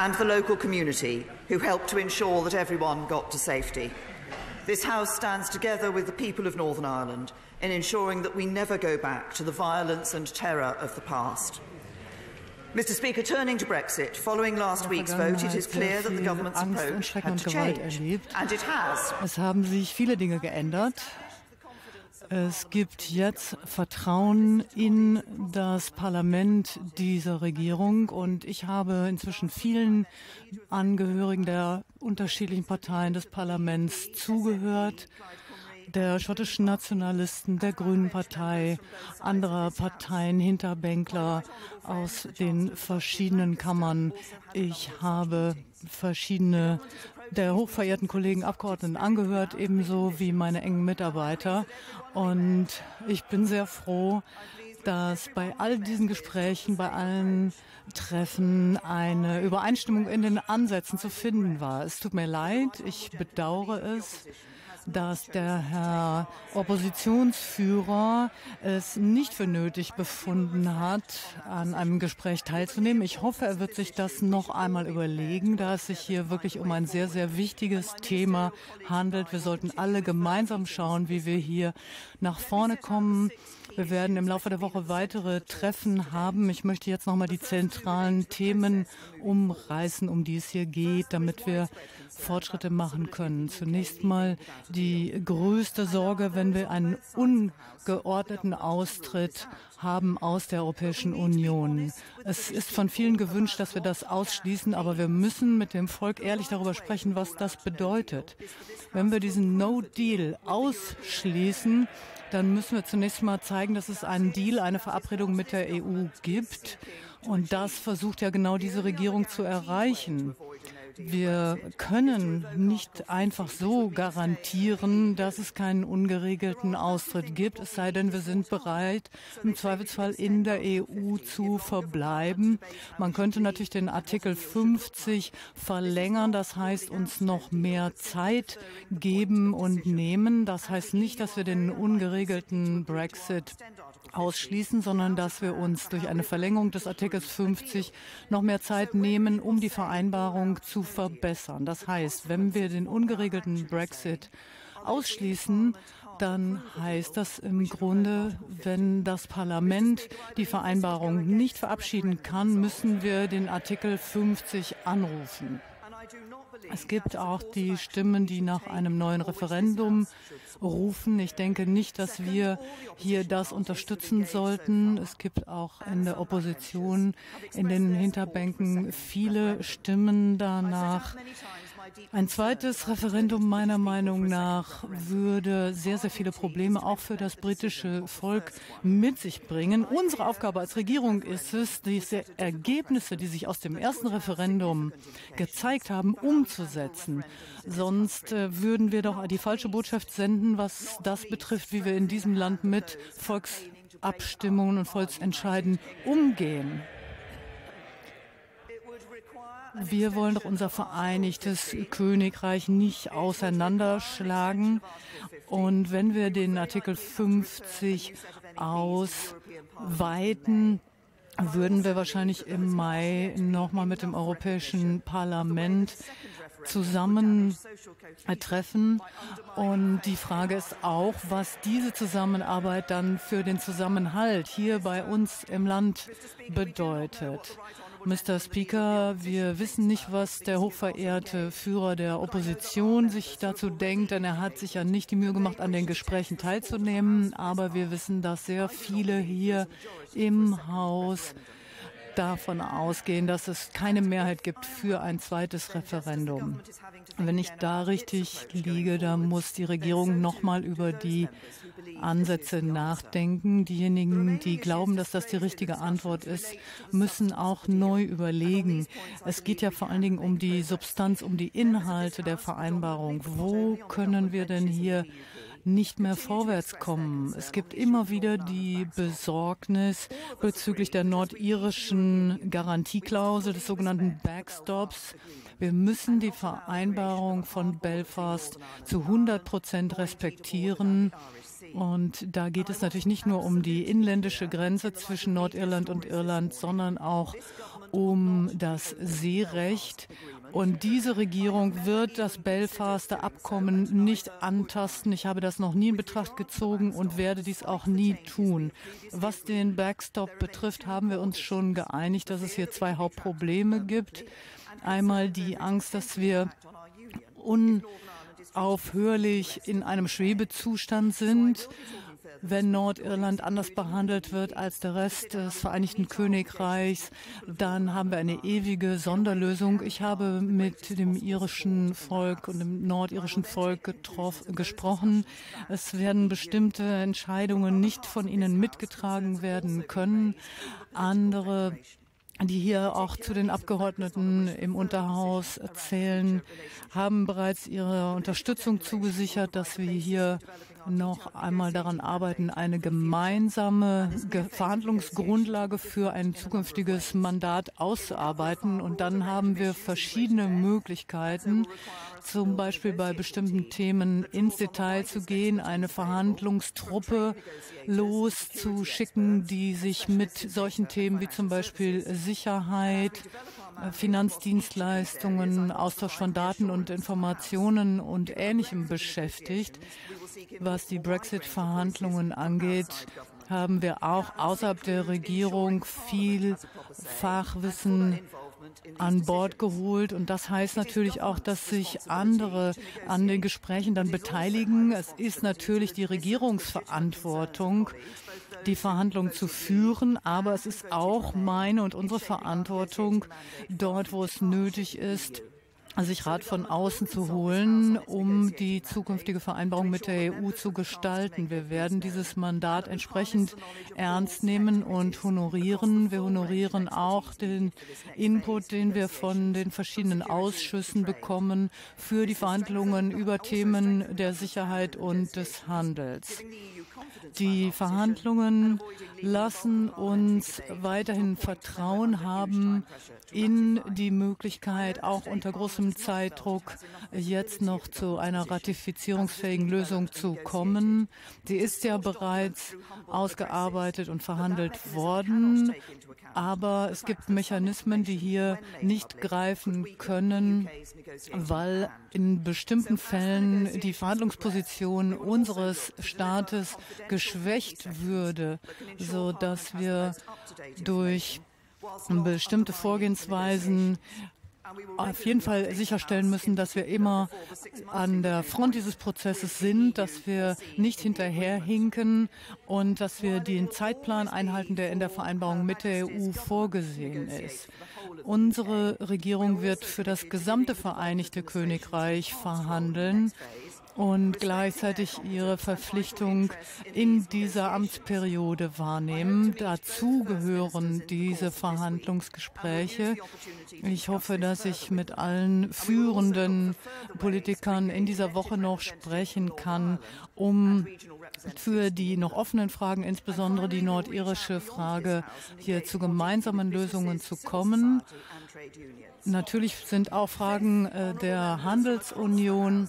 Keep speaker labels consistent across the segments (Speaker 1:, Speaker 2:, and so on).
Speaker 1: and the local community who helped to ensure that everyone got to safety. This House stands together with the people of Northern Ireland in ensuring that we never go back to the violence and terror of the past. Mr. Speaker, turning to Brexit, following last week's er vote, it is clear that the government's approach had to change. And it has.
Speaker 2: Es haben sich viele Dinge geändert. Es gibt jetzt Vertrauen in das Parlament dieser Regierung und ich habe inzwischen vielen Angehörigen der unterschiedlichen Parteien des Parlaments zugehört der schottischen Nationalisten, der Grünen Partei, anderer Parteien, Hinterbänkler aus den verschiedenen Kammern. Ich habe verschiedene der hochverehrten Kollegen Abgeordneten angehört, ebenso wie meine engen Mitarbeiter. Und ich bin sehr froh, dass bei all diesen Gesprächen, bei allen Treffen eine Übereinstimmung in den Ansätzen zu finden war. Es tut mir leid, ich bedauere es dass der Herr Oppositionsführer es nicht für nötig befunden hat, an einem Gespräch teilzunehmen. Ich hoffe, er wird sich das noch einmal überlegen, da es sich hier wirklich um ein sehr, sehr wichtiges Thema handelt. Wir sollten alle gemeinsam schauen, wie wir hier nach vorne kommen. Wir werden im Laufe der Woche weitere Treffen haben. Ich möchte jetzt noch mal die zentralen Themen umreißen, um die es hier geht, damit wir Fortschritte machen können. Zunächst mal die größte Sorge, wenn wir einen ungeordneten Austritt haben aus der Europäischen Union. Es ist von vielen gewünscht, dass wir das ausschließen, aber wir müssen mit dem Volk ehrlich darüber sprechen, was das bedeutet. Wenn wir diesen No-Deal ausschließen, dann müssen wir zunächst mal zeigen, dass es einen Deal, eine Verabredung mit der EU gibt. Und das versucht ja genau diese Regierung zu erreichen. Wir können nicht einfach so garantieren, dass es keinen ungeregelten Austritt gibt, es sei denn, wir sind bereit, im Zweifelsfall in der EU zu verbleiben. Man könnte natürlich den Artikel 50 verlängern, das heißt uns noch mehr Zeit geben und nehmen. Das heißt nicht, dass wir den ungeregelten Brexit ausschließen, sondern dass wir uns durch eine Verlängerung des Artikels 50 noch mehr Zeit nehmen, um die Vereinbarung zu verbessern. Das heißt, wenn wir den ungeregelten Brexit ausschließen, dann heißt das im Grunde, wenn das Parlament die Vereinbarung nicht verabschieden kann, müssen wir den Artikel 50 anrufen. Es gibt auch die Stimmen, die nach einem neuen Referendum rufen. Ich denke nicht, dass wir hier das unterstützen sollten. Es gibt auch in der Opposition, in den Hinterbänken viele Stimmen danach. Ein zweites Referendum meiner Meinung nach würde sehr, sehr viele Probleme auch für das britische Volk mit sich bringen. Unsere Aufgabe als Regierung ist es, diese Ergebnisse, die sich aus dem ersten Referendum gezeigt haben, umzusetzen. Sonst äh, würden wir doch die falsche Botschaft senden, was das betrifft, wie wir in diesem Land mit Volksabstimmungen und Volksentscheiden umgehen. Wir wollen doch unser vereinigtes Königreich nicht auseinanderschlagen. Und wenn wir den Artikel 50 ausweiten, würden wir wahrscheinlich im Mai nochmal mit dem Europäischen Parlament zusammentreffen. Und die Frage ist auch, was diese Zusammenarbeit dann für den Zusammenhalt hier bei uns im Land bedeutet. Mr. Speaker, wir wissen nicht, was der hochverehrte Führer der Opposition sich dazu denkt, denn er hat sich ja nicht die Mühe gemacht, an den Gesprächen teilzunehmen. Aber wir wissen, dass sehr viele hier im Haus davon ausgehen, dass es keine Mehrheit gibt für ein zweites Referendum. Wenn ich da richtig liege, dann muss die Regierung nochmal über die Ansätze nachdenken. Diejenigen, die glauben, dass das die richtige Antwort ist, müssen auch neu überlegen. Es geht ja vor allen Dingen um die Substanz, um die Inhalte der Vereinbarung. Wo können wir denn hier nicht mehr vorwärts kommen. Es gibt immer wieder die Besorgnis bezüglich der nordirischen Garantieklausel des sogenannten Backstops. Wir müssen die Vereinbarung von Belfast zu 100 Prozent respektieren. Und da geht es natürlich nicht nur um die inländische Grenze zwischen Nordirland und Irland, sondern auch um das Seerecht. Und diese Regierung wird das Belfaster Abkommen nicht antasten. Ich habe das noch nie in Betracht gezogen und werde dies auch nie tun. Was den Backstop betrifft, haben wir uns schon geeinigt, dass es hier zwei Hauptprobleme gibt. Einmal die Angst, dass wir unaufhörlich in einem Schwebezustand sind wenn Nordirland anders behandelt wird als der Rest des Vereinigten Königreichs, dann haben wir eine ewige Sonderlösung. Ich habe mit dem irischen Volk und dem nordirischen Volk gesprochen. Es werden bestimmte Entscheidungen nicht von ihnen mitgetragen werden können. Andere die hier auch zu den Abgeordneten im Unterhaus zählen, haben bereits ihre Unterstützung zugesichert, dass wir hier noch einmal daran arbeiten, eine gemeinsame Verhandlungsgrundlage für ein zukünftiges Mandat auszuarbeiten. Und dann haben wir verschiedene Möglichkeiten, zum Beispiel bei bestimmten Themen ins Detail zu gehen, eine Verhandlungstruppe loszuschicken, die sich mit solchen Themen wie zum Beispiel Sicherheit, Finanzdienstleistungen, Austausch von Daten und Informationen und Ähnlichem beschäftigt. Was die Brexit-Verhandlungen angeht, haben wir auch außerhalb der Regierung viel Fachwissen an Bord geholt. Und das heißt natürlich auch, dass sich andere an den Gesprächen dann beteiligen. Es ist natürlich die Regierungsverantwortung, die Verhandlungen zu führen, aber es ist auch meine und unsere Verantwortung, dort, wo es nötig ist, sich Rat von außen zu holen, um die zukünftige Vereinbarung mit der EU zu gestalten. Wir werden dieses Mandat entsprechend ernst nehmen und honorieren. Wir honorieren auch den Input, den wir von den verschiedenen Ausschüssen bekommen für die Verhandlungen über Themen der Sicherheit und des Handels. Die Verhandlungen lassen uns weiterhin Vertrauen haben in die Möglichkeit, auch unter großem Zeitdruck jetzt noch zu einer ratifizierungsfähigen Lösung zu kommen. Die ist ja bereits ausgearbeitet und verhandelt worden, aber es gibt Mechanismen, die hier nicht greifen können, weil in bestimmten Fällen die Verhandlungsposition unseres Staates geschwächt würde, so dass wir durch bestimmte Vorgehensweisen auf jeden Fall sicherstellen müssen, dass wir immer an der Front dieses Prozesses sind, dass wir nicht hinterherhinken und dass wir den Zeitplan einhalten, der in der Vereinbarung mit der EU vorgesehen ist. Unsere Regierung wird für das gesamte Vereinigte Königreich verhandeln und gleichzeitig ihre Verpflichtung in dieser Amtsperiode wahrnehmen. Dazu gehören diese Verhandlungsgespräche. Ich hoffe, dass ich mit allen führenden Politikern in dieser Woche noch sprechen kann, um für die noch offenen Fragen, insbesondere die nordirische Frage, hier zu gemeinsamen Lösungen zu kommen. Natürlich sind auch Fragen äh, der Handelsunion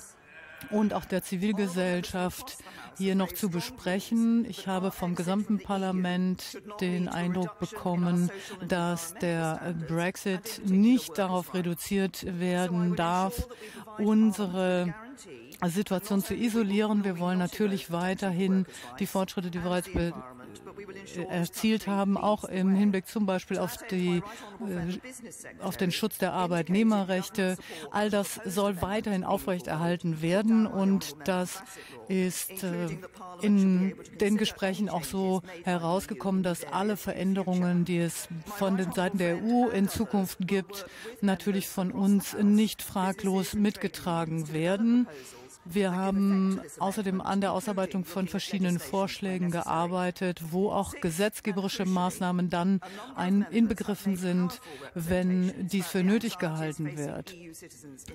Speaker 2: und auch der Zivilgesellschaft hier noch zu besprechen. Ich habe vom gesamten Parlament den Eindruck bekommen, dass der Brexit nicht darauf reduziert werden darf, unsere Situation zu isolieren. Wir wollen natürlich weiterhin die Fortschritte, die bereits erzielt haben, auch im Hinblick zum Beispiel auf, die, äh, auf den Schutz der Arbeitnehmerrechte. All das soll weiterhin aufrechterhalten werden und das ist äh, in den Gesprächen auch so herausgekommen, dass alle Veränderungen, die es von den Seiten der EU in Zukunft gibt, natürlich von uns nicht fraglos mitgetragen werden. Wir haben außerdem an der Ausarbeitung von verschiedenen Vorschlägen gearbeitet, wo auch gesetzgeberische Maßnahmen dann ein, inbegriffen sind, wenn dies für nötig gehalten wird.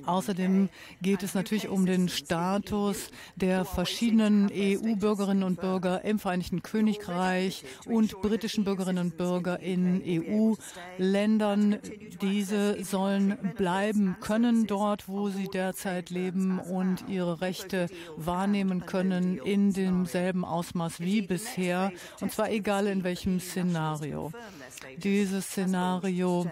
Speaker 2: Außerdem geht es natürlich um den Status der verschiedenen EU-Bürgerinnen und Bürger im Vereinigten Königreich und britischen Bürgerinnen und Bürger in EU-Ländern. Diese sollen bleiben können dort, wo sie derzeit leben und ihre Rechte wahrnehmen können in demselben Ausmaß wie bisher, und zwar egal in welchem Szenario. Dieses Szenario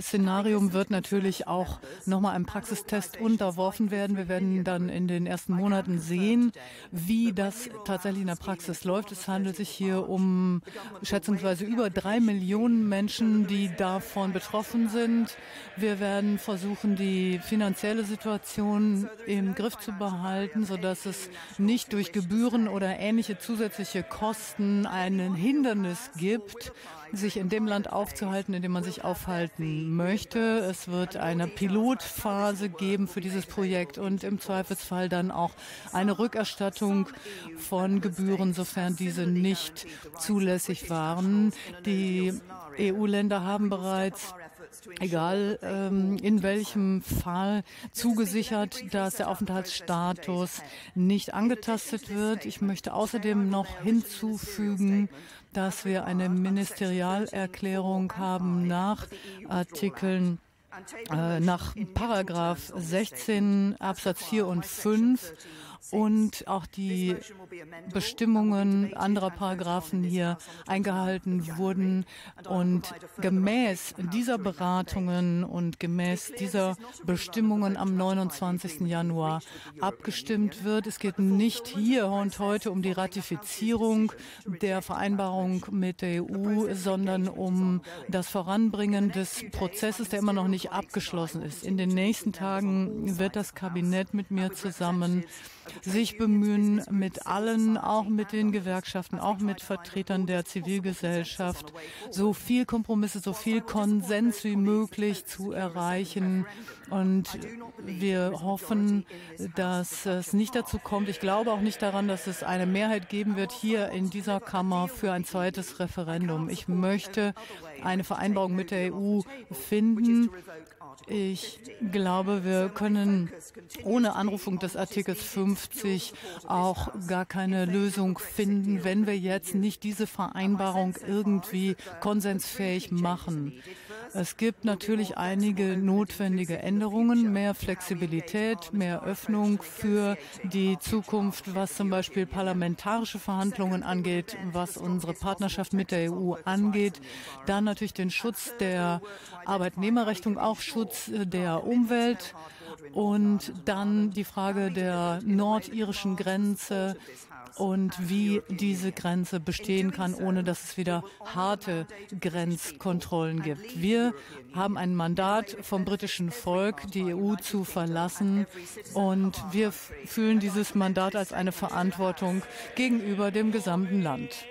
Speaker 2: Szenarium wird natürlich auch nochmal einem Praxistest unterworfen werden. Wir werden dann in den ersten Monaten sehen, wie das tatsächlich in der Praxis läuft. Es handelt sich hier um schätzungsweise über drei Millionen Menschen, die davon betroffen sind. Wir werden versuchen, die finanzielle Situation im Griff zu behalten, sodass es nicht durch Gebühren oder ähnliche zusätzliche Kosten ein Hindernis gibt, sich in dem Land aufzuhalten, in dem man sich aufhalten möchte. Es wird eine Pilotphase geben für dieses Projekt und im Zweifelsfall dann auch eine Rückerstattung von Gebühren, sofern diese nicht zulässig waren. Die EU-Länder haben bereits egal ähm, in welchem Fall, zugesichert, dass der Aufenthaltsstatus nicht angetastet wird. Ich möchte außerdem noch hinzufügen, dass wir eine Ministerialerklärung haben nach Artikeln äh, nach Paragraph 16 Absatz 4 und 5 und auch die Bestimmungen anderer Paragraphen hier eingehalten wurden. Und gemäß dieser Beratungen und gemäß dieser Bestimmungen am 29. Januar abgestimmt wird. Es geht nicht hier und heute um die Ratifizierung der Vereinbarung mit der EU, sondern um das Voranbringen des Prozesses, der immer noch nicht abgeschlossen ist. In den nächsten Tagen wird das Kabinett mit mir zusammen sich bemühen, mit allen, auch mit den Gewerkschaften, auch mit Vertretern der Zivilgesellschaft, so viel Kompromisse, so viel Konsens wie möglich zu erreichen. Und wir hoffen, dass es nicht dazu kommt. Ich glaube auch nicht daran, dass es eine Mehrheit geben wird hier in dieser Kammer für ein zweites Referendum. Ich möchte eine Vereinbarung mit der EU finden ich glaube, wir können ohne Anrufung des Artikels 50 auch gar keine Lösung finden, wenn wir jetzt nicht diese Vereinbarung irgendwie konsensfähig machen. Es gibt natürlich einige notwendige Änderungen, mehr Flexibilität, mehr Öffnung für die Zukunft, was zum Beispiel parlamentarische Verhandlungen angeht, was unsere Partnerschaft mit der EU angeht. Dann natürlich den Schutz der Arbeitnehmerrechte auch Schutz der Umwelt. Und dann die Frage der nordirischen Grenze und wie diese Grenze bestehen kann, ohne dass es wieder harte Grenzkontrollen gibt. Wir haben ein Mandat vom britischen Volk, die EU zu verlassen. und wir fühlen dieses Mandat als eine Verantwortung gegenüber dem gesamten Land.